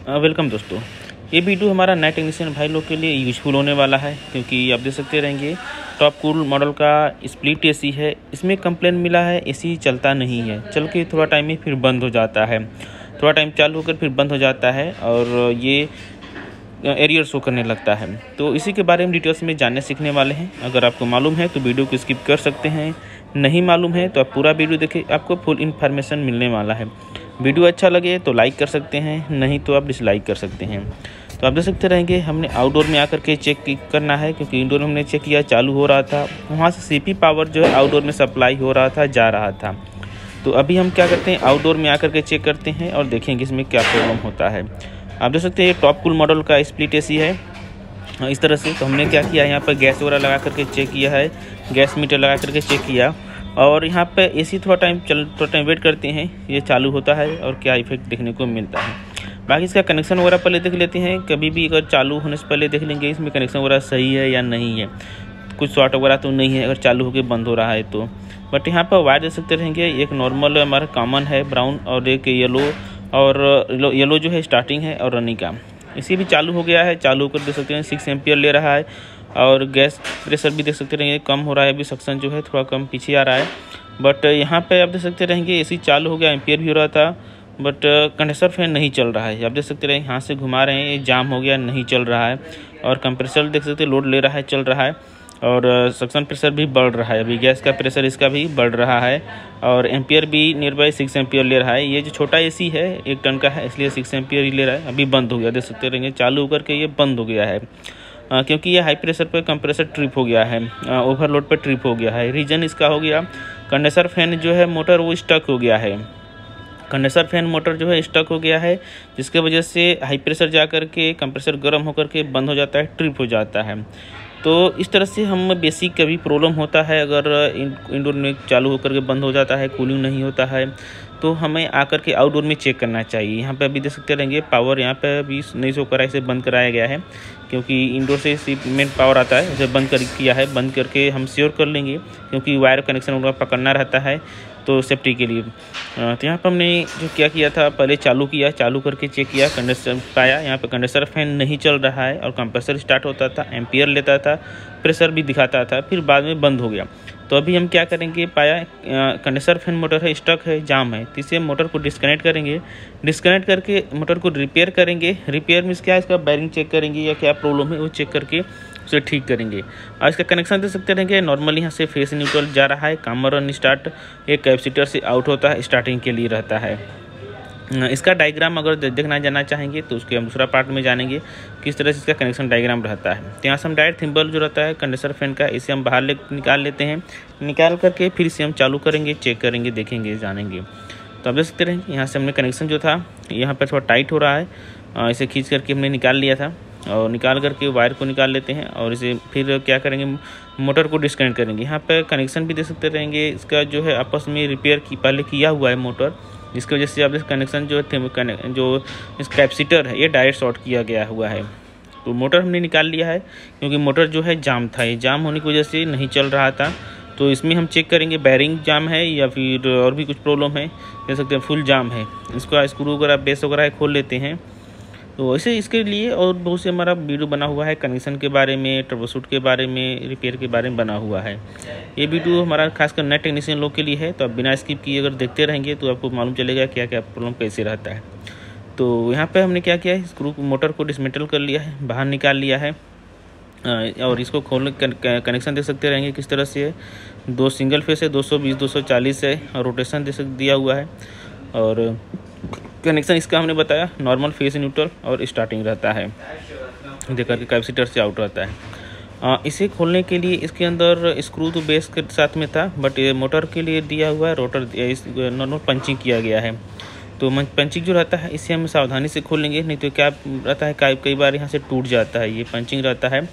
Welcome दोस्तों। ये video हमारा नए टेक्नीशियन भाई लोग के लिए यूजफुल होने वाला है, क्योंकि आप देख सकते रहेंगे टॉप कूल मॉडल का स्प्लिट एसी है, इसमें कंप्लेन मिला है एसी चलता नहीं है, चल के थोड़ा टाइम में फिर बंद हो जाता है। थोड़ा टाइम चालू होकर फिर बंद हो जाता है, और ये एरियर शो करने लगता है। तो इसी के बारे में डिटेल्स में जानने सीखने वाले हैं। अगर आपको मालूम है तो वीडियो को स्किप कर सकते हैं। नहीं मालूम है तो आप पूरा वीडियो देखें, आपको फुल इन्फॉर्मेशन मिलने वाला है। वीडियो अच्छा लगे तो लाइक कर सकते हैं, नहीं तो आप डिसलाइक कर सकते हैं। तो आप देख सकते रहेंगे, हमने आउटडोर में आकर के चेक करना है, क्योंकि इंडोर में हमने चेक किया, चालू हो रहा था। वहाँ से सीपी पावर जो है आउटडोर में सप्लाई हो रहा था, जा रहा था। तो अभी हम क्या करते हैं आउटडोर में आकर के चेक करते हैं और देखेंगे इसमें क्या प्रॉब्लम होता है। आप देख सकते हैं ये टॉप कुल मॉडल का स्प्लिट एसी है। इस तरह से तो हमने क्या किया, यहाँ पर गैस वगैरह लगा करके चेक किया है गैस मीटर लगा करके चेक किया। और यहाँ पे एसी थोड़ा टाइम चल, थोड़ा टाइम वेट करते हैं। ये चालू होता है और क्या इफ़ेक्ट देखने को मिलता है। बाकी इसका कनेक्शन वगैरह पहले देख लेते हैं। कभी भी अगर चालू होने से पहले देख लेंगे, इसमें कनेक्शन वगैरह सही है या नहीं है। कुछ शॉर्ट वगैरह तो नहीं है, अगर चालू होकर बंद हो रहा है तो। बट यहाँ पर वायर देख सकते रहेंगे। एक नॉर्मल हमारा कॉमन है ब्राउन और एक येलो और येलो जो है स्टार्टिंग है और रनिंग का। इसी भी चालू हो गया है, चालू कर देख सकते हैं सिक्स एम्पियर ले रहा है, और गैस प्रेशर भी देख सकते रहेंगे, कम हो रहा है, अभी सक्सन जो है थोड़ा कम पीछे आ रहा है बट यहाँ पे आप देख सकते रहेंगे एसी चालू हो गया एम्पियर भी हो रहा था बट कंडेंसर फ़ैन नहीं चल रहा है। आप देख सकते रहेंगे यहाँ से घुमा रहे हैं, ये जाम हो गया, नहीं चल रहा है, और कंप्रेसर देख सकते लोड ले रहा है, चल रहा है। और सक्शन प्रेशर भी बढ़ रहा है। अभी गैस का प्रेशर इसका भी बढ़ रहा है और एम्पियर भी नियर बाई सिक्स एम्पियर ले रहा है। ये जो छोटा एसी है एक टन का है इसलिए सिक्स एम्पियर ही ले रहा है। अभी बंद हो गया देख सकते रहेंगे चालू होकर के ये बंद हो गया है। आ, क्योंकि ये हाई प्रेशर पर कंप्रेसर ट्रिप हो गया है। ओवरलोड पर ट्रिप हो गया है। रीजन इसका हो गया कंडेसर फ़ैन जो है मोटर वो स्टक हो गया है। कंडेंसर फ़ैन मोटर जो है स्टक हो गया है जिसके वजह से हाई प्रेशर जा कर के कंप्रेसर गर्म होकर के बंद हो जाता है ट्रिप हो जाता है। तो इस तरह से हम बेसिक कभी प्रॉब्लम होता है, अगर इंडोर में चालू होकर के बंद हो जाता है कूलिंग नहीं होता है तो हमें आकर के आउटडोर में चेक करना चाहिए। यहाँ पे अभी देख सकते रहेंगे पावर यहाँ पे अभी नहीं सो करा इसे बंद कराया गया है, क्योंकि इंडोर से सिर्फ़ मेन पावर आता है उसे बंद कर किया है, बंद करके हम श्योर कर लेंगे, क्योंकि वायर कनेक्शन उनका पकड़ना रहता है। तो सेफ्टी के लिए। तो यहाँ पर हमने जो क्या किया था, पहले चालू किया, चालू करके चेक किया कंडेंसर पाया। यहाँ पर कंडेंसर फ़ैन नहीं चल रहा है और कंप्रेसर स्टार्ट होता था एम्पियर लेता था प्रेशर भी दिखाता था, फिर बाद में बंद हो गया। तो अभी हम क्या करेंगे, पाया कंडेंसर फ़ैन मोटर है स्टक है, जाम है। तो इसे मोटर को डिस्कनेक्ट करेंगे। डिस्कनेक्ट करके मोटर को रिपेयर करेंगे। रिपेयर मीन्स क्या इसका बैरिंग चेक करेंगे या क्या प्रॉब्लम है, वो चेक करके उसे ठीक करेंगे। और इसका कनेक्शन दे सकते रहेंगे। नॉर्मली यहाँ से फेस न्यूट्रल जा रहा है। कामर रन स्टार्ट एक कैपेसिटर से आउट होता है। स्टार्टिंग के लिए रहता है। इसका डायग्राम अगर देखना जाना चाहेंगे तो उसके हम दूसरा पार्ट में जानेंगे, किस तरह से इसका कनेक्शन डायग्राम रहता है। तो यहाँ से हम डायरेक्ट थिम्बल जो रहता है कंडेंसर फ़ैन का, इसे हम बाहर ले, निकाल लेते हैं। निकाल करके फिर इसे हम चालू करेंगे चेक करेंगे, देखेंगे, जानेंगे। तो आप देख सकते रहेंगे, यहाँ से हमने कनेक्शन जो था, यहाँ पर थोड़ा टाइट हो रहा है। इसे खींच करके हमने निकाल लिया था। और निकाल करके वायर को निकाल लेते हैं और इसे फिर क्या करेंगे, मोटर को डिस्कनेक्ट करेंगे। यहाँ पर कनेक्शन भी दे सकते रहेंगे। इसका जो है आपस में रिपेयर की, पहले किया हुआ है मोटर, जिसकी वजह से आप कनेक्शन जो है जो इस कैपेसिटर है, ये डायरेक्ट शॉर्ट किया गया हुआ है। तो मोटर हमने निकाल लिया है, क्योंकि मोटर जो है जाम था। ये जाम होने की वजह से नहीं चल रहा था। तो इसमें हम चेक करेंगे बैरिंग जाम है या फिर और भी कुछ प्रॉब्लम है। कह सकते हैं फुल जाम है। इसको स्क्रू वगैरह बेस वगैरह खोल लेते हैं तो वैसे इसके लिए और बहुत से हमारा वीडियो बना हुआ है कनेक्शन के बारे में ट्रबोशूट के बारे में रिपेयर के बारे में बना हुआ है। ये वीडियो हमारा खासकर नए टेक्नीशियन लोग के लिए है तो आप बिना स्किप किए अगर देखते रहेंगे तो आपको मालूम चलेगा क्या क्या प्रॉब्लम कैसे रहता है। तो यहाँ पे हमने क्या किया है स्क्रू मोटर को डिसमेंटल कर लिया है, बाहर निकाल लिया है। और इसको खोल कनेक्शन दे सकते रहेंगे किस तरह से। दो सिंगल फेस है 220 240 है, और रोटेशन दे सक, दिया हुआ है। और कनेक्शन इसका हमने बताया नॉर्मल फेस न्यूट्रल और स्टार्टिंग रहता है। देखकर के कैपेसिटर से आउट रहता है। आ, इसे खोलने के लिए इसके अंदर स्क्रू तो बेस के साथ में था बट ये मोटर के लिए दिया हुआ है रोटर इस नॉर्मल पंचिंग किया गया है। तो पंचिंग जो रहता है इसे हम सावधानी से खोलेंगे नहीं तो क्या रहता है कई कई बार यहाँ से टूट जाता है ये पंचिंग रहता है।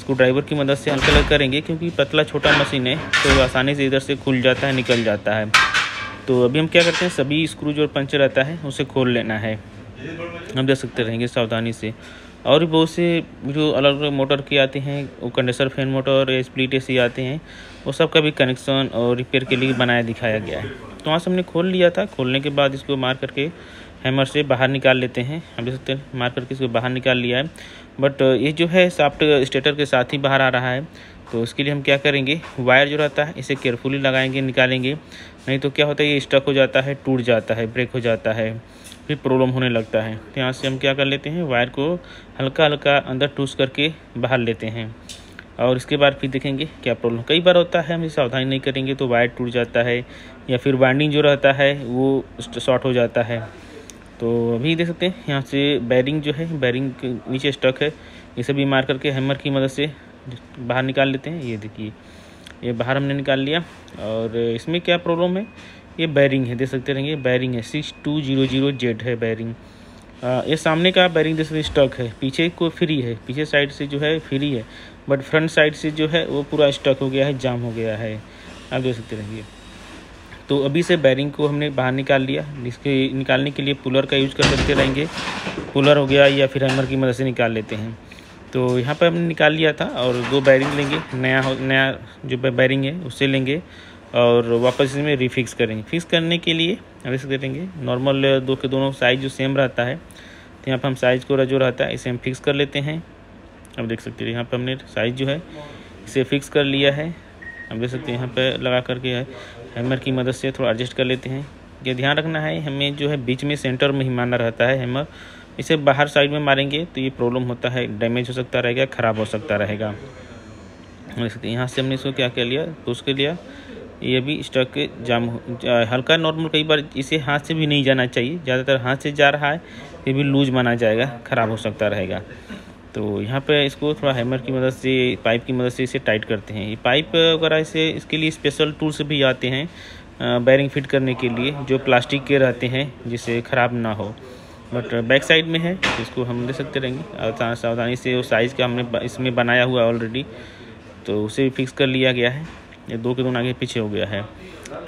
स्क्रू ड्राइवर की मदद से हल्का करेंगे क्योंकि पतला छोटा मशीन है तो आसानी से इधर से खुल जाता है निकल जाता है। तो अभी हम क्या करते हैं, सभी स्क्रू जो पंचर आता है, उसे खोल लेना है। हम देख सकते रहेंगे सावधानी से। और भी बहुत से जो अलग अलग मोटर के आते हैं, वो कंडेंसर फ़ैन मोटर या स्प्लिट ए आते हैं, वो सब का भी कनेक्शन और रिपेयर के लिए बनाया दिखाया गया है। तो वहाँ से हमने खोल लिया था, खोलने के बाद इसको मार करके हैमर से बाहर निकाल लेते हैं। हम देख सकते हैं, मार करके इसको बाहर निकाल लिया है। बट ये जो है साफ्ट स्टेटर के साथ ही बाहर आ रहा है। तो उसके लिए हम क्या करेंगे? वायर जो रहता है, इसे केयरफुली लगाएँगे, निकालेंगे। नहीं तो क्या होता है, ये स्टक हो जाता है, टूट जाता है ब्रेक हो जाता है, फिर प्रॉब्लम होने लगता है। तो यहाँ से हम क्या कर लेते हैं वायर को हल्का हल्का अंदर टूस करके बाहर लेते हैं। और इसके बाद फिर देखेंगे क्या प्रॉब्लम कई बार होता है, हम सावधानी नहीं करेंगे तो वायर टूट जाता है, या फिर वाइंडिंग जो रहता है, वो शॉर्ट हो जाता है। तो अभी देख सकते हैं, यहाँ से बैरिंग जो है बैरिंग के नीचे स्टक है। इसे भी मार करके हैमर की मदद से बाहर निकाल लेते हैं। ये देखिए, ये बाहर हमने निकाल लिया। और इसमें क्या प्रॉब्लम है? ये बैरिंग है, देख सकते रहेंगे। बैरिंग है। Six two zero zero Z है बैरिंग ये सामने का बैरिंग सकते स्टक है। पीछे को फ्री है। पीछे साइड से जो है फ्री है। बट फ्रंट साइड से जो है, वो पूरा स्टॉक हो गया है जाम हो गया है। आप देख सकते रहेंगे। तो अभी से बैरिंग को हमने बाहर निकाल लिया। इसके, निकालने के लिए पुलर का यूज़ कर सकते रहेंगे। पुलर हो गया या फिर हैमर की मदद से निकाल लेते हैं। तो यहाँ पर हमने निकाल लिया था और दो बैरिंग लेंगे, नया हो, नया जो बैरिंग है उससे लेंगे और वापस इसमें रिफिक्स करेंगे। फिक्स करने के लिए हम ऐसे करेंगे नॉर्मल दो के दोनों साइज़ जो सेम रहता है तो यहाँ पर हम साइज़ को जो रहता है, इसे हम फिक्स कर लेते हैं। अब देख सकते हैं, यहाँ पर हमने साइज़ जो है, इसे फिक्स कर लिया है। हम देख सकते हैं, यहाँ पर लगा करके है हैमर की मदद से थोड़ा एडजस्ट कर लेते हैं। ये ध्यान रखना है, हमें जो है, बीच में सेंटर में ही मारना रहता है हैमर इसे बाहर साइड में मारेंगे तो ये प्रॉब्लम होता है, डैमेज हो सकता रहेगा, ख़राब हो सकता रहेगा। यहाँ से हमने इसको क्या कर लिया तो उसके लिया ये भी स्टक जाम हल्का नॉर्मल कई बार इसे हाथ से भी नहीं जाना चाहिए, ज़्यादातर हाथ से जा रहा है ये भी लूज माना जाएगा, ख़राब हो सकता रहेगा। तो यहाँ पे इसको थोड़ा हैमर की मदद से पाइप की मदद से इसे टाइट करते हैं। ये पाइप वगैरह इसे, इसके लिए स्पेशल टूल्स भी आते हैं बैरिंग फिट करने के लिए, जो प्लास्टिक के रहते हैं, जिससे ख़राब ना हो। बट बैक साइड में है इसको हम ले सकते रहेंगे। सावधानी से वो साइज़ का हमने इसमें बनाया हुआ ऑलरेडी तो उसे भी फिक्स कर लिया गया है। ये दो के दोनों आगे पीछे हो गया है।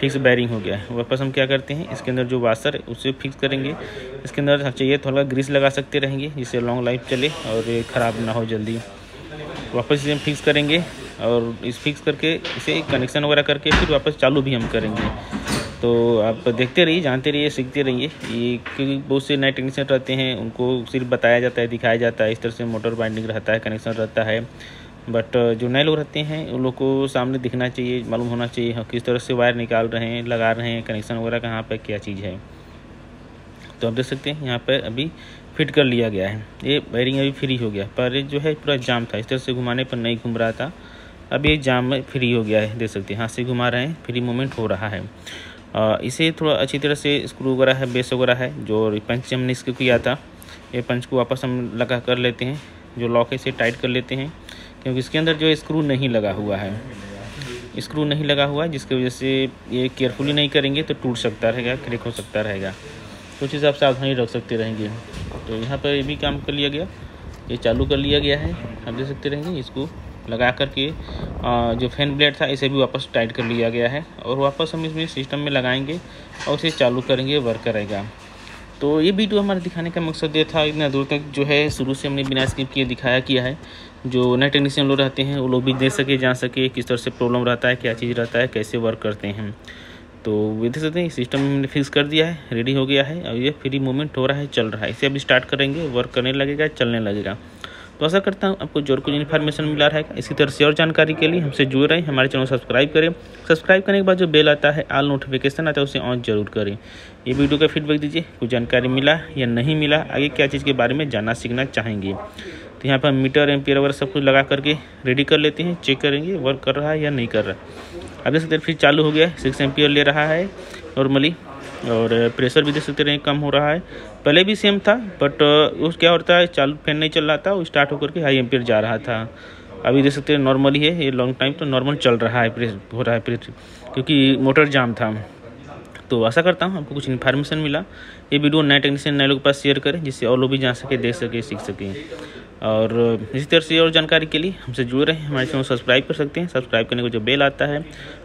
फिक्स बैरिंग हो गया है। वापस हम क्या करते हैं, इसके अंदर जो वाशर है, उसे फिक्स करेंगे। इसके अंदर चाहिए थोड़ा ग्रीस लगा सकते रहेंगे, जिससे लॉन्ग लाइफ चले और ये ख़राब ना हो जल्दी। वापस इसे हम फिक्स करेंगे और इस फिक्स करके इसे कनेक्शन वगैरह करके फिर वापस चालू भी हम करेंगे। तो आप देखते रहिए जानते रहिए सीखते रहिए। ये क्योंकि बहुत से नए टेक्नीशियन रहते हैं उनको सिर्फ़ बताया जाता है दिखाया जाता है इस तरह से मोटर बाइंडिंग रहता है कनेक्शन रहता है। बट जो नए लोग रहते हैं उन लोग को सामने दिखना चाहिए मालूम होना चाहिए हाँ, किस तरह से वायर निकाल रहे हैं लगा रहे हैं कनेक्शन वगैरह कहाँ पर क्या चीज़ है। तो आप देख सकते हैं यहाँ पर अभी फिट कर लिया गया है। ये वायरिंग अभी फ्री हो गया पर जो है पूरा जाम था इस तरह से घुमाने पर नहीं घूम रहा था। अब ये जाम फ्री हो गया है देख सकते हैं हाथ से घुमा रहे हैं फ्री मूवमेंट हो रहा है। इसे थोड़ा अच्छी तरह से स्क्रू वगैरह है बेस वगैरह है, जो पंच हमने इसको किया था, ये पंच को वापस हम लगा कर लेते हैं, जो लॉक है इसे टाइट कर लेते हैं, क्योंकि इसके अंदर जो स्क्रू नहीं लगा हुआ है। स्क्रू नहीं लगा हुआ है, जिसकी वजह से ये केयरफुली नहीं करेंगे तो टूट सकता रहेगा क्रेक हो सकता रहेगा। तो उस हिसाब से सावधानी रख सकते रहेंगे। तो यहाँ पर ये भी काम कर लिया गया, ये चालू कर लिया गया है, आप देख सकते रहेंगे इसको। लगा कर के जो फ़ैन ब्लेड था, इसे भी वापस टाइट कर लिया गया है और वापस हम इसमें सिस्टम में लगाएँगे और इसे चालू करेंगे वर्क करेगा। तो ये वीडियो हमारे दिखाने का मकसद ये था, इतना दूर तक जो है, शुरू से हमने बिना स्किप किए दिखाया किया है। जो नए टेक्नीशियन लोग रहते हैं, वो लोग भी देख सके, जान सके किस तरह से प्रॉब्लम रहता है, क्या चीज़ रहता है, कैसे वर्क करते हैं। तो वे देख सकते हैं सिस्टम हमने फिक्स कर दिया है रेडी हो गया है। और ये फ्री मूवमेंट हो रहा है, चल रहा है। इसे अभी स्टार्ट करेंगे वर्क करने लगेगा, चलने लगेगा। तो ऐसा करता हूँ आपको जो कुछ इन्फॉर्मेशन मिला रहेगा। इसी तरह से और जानकारी के लिए हमसे जुड़ रहे हमारे चैनल सब्सक्राइब करें। सब्सक्राइब करने के बाद जो बेल आता है आल नोटिफिकेशन आता है, उसे ऑन ज़रूर करें। ये वीडियो का फीडबैक दीजिए, कुछ जानकारी मिला या नहीं मिला, आगे क्या चीज़ के बारे में जानना सीखना चाहेंगे। तो यहाँ पर मीटर एम्पियर वगैरह सब कुछ लगा करके रेडी कर लेते हैं चेक करेंगे वर्क कर रहा है या नहीं कर रहा। अब देख सकते फिर चालू हो गया सिक्स एम्पियर ले रहा है नॉर्मली और प्रेशर भी देख सकते रहें कम हो रहा है। पहले भी सेम था बट उस क्या होता है, चालू फ़ैन नहीं चल रहा था, वो स्टार्ट होकर के हाई एम्पियर जा रहा था। अभी देख सकते हैं नॉर्मली है ये लॉन्ग टाइम तो नॉर्मल चल रहा है प्रेस हो रहा है प्रेस क्योंकि मोटर जाम था। तो आशा करता हूँ आपको कुछ इन्फॉर्मेशन मिला। ये वीडियो नए टेक्नीशियन नए लोग के पास शेयर करें, जिससे और लोग भी जान सके, देख सके, सीख सकें। और इसी तरह से और जानकारी के लिए हमसे जुड़ रहे। हमारे चैनल सब्सक्राइब कर सकते हैं। सब्सक्राइब करने को जो बेल आता है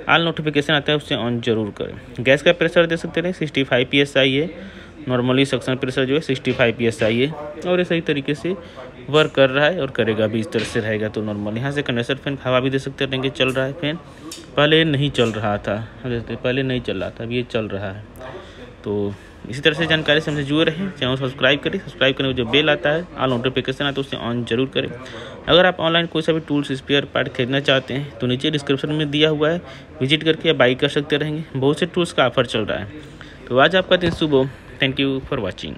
आल नोटिफिकेशन आता है उससे ऑन ज़रूर करें। गैस का प्रेशर दे सकते हैं सिक्सटी फाइव पी है नॉर्मली सक्शन प्रेशर जो है सिक्सटी फाइव पी है और ये सही तरीके से वर्क कर रहा है और करेगा भी, इस तरह से रहेगा तो नॉर्मल यहाँ से कंडेंसर फ़ैन हवा भी दे सकते रहेंगे चल रहा है फ़ैन पहले नहीं चल रहा था पहले नहीं चल रहा था, अब ये चल रहा है। तो इसी तरह से जानकारी से हमसे जुड़े रहें, चैनल सब्सक्राइब करें। सब्सक्राइब करने जो बेल आता है ऑल नोटिफिकेशन आता है, उसे ऑन ज़रूर करें। अगर आप ऑनलाइन कोई सा भी टूल्स स्पेयर पार्ट खरीदना चाहते हैं तो नीचे डिस्क्रिप्शन में दिया हुआ है विज़िट करके आप बाई कर सकते रहेंगे। बहुत से टूल्स का ऑफ़र चल रहा है। तो आज आपका दिन सुबह थैंक यू फॉर वॉचिंग